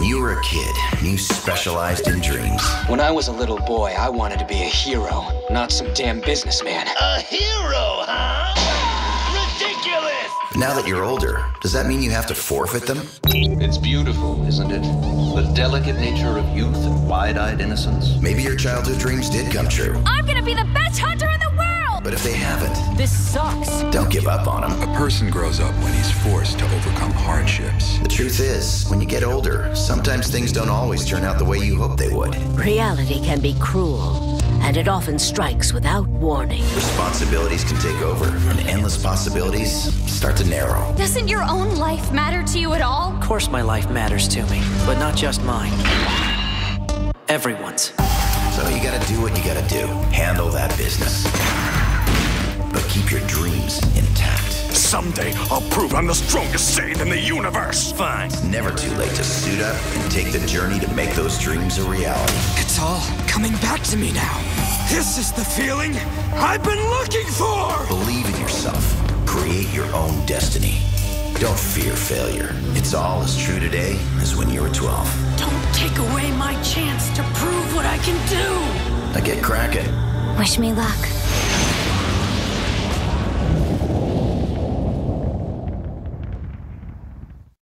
When you were a kid, you specialized in dreams. When I was a little boy, I wanted to be a hero, not some damn businessman. A hero, huh? Ridiculous! Now that you're older, does that mean you have to forfeit them? It's beautiful, isn't it? The delicate nature of youth and wide eyed innocence. Maybe your childhood dreams did come true. I'm gonna be the best hunter in the world! But if they haven't, This sucks. don't give up on them. A person grows up when he's forced to overcome hardships. The truth is, when you get older, sometimes things don't always turn out the way you hope they would. Reality can be cruel, and it often strikes without warning. Responsibilities can take over, and endless possibilities start to narrow. Doesn't your own life matter to you at all? Of course, my life matters to me, but not just mine. Everyone's. So you gotta do what you gotta do. Handle that business. Someday, I'll prove I'm the strongest Saiyan in the universe. Fine. It's never too late to suit up and take the journey to make those dreams a reality. It's all coming back to me now. This is the feeling I've been looking for. Believe in yourself. Create your own destiny. Don't fear failure. It's all as true today as when you were 12. Don't take away my chance to prove what I can do. Now get cracking. Wish me luck.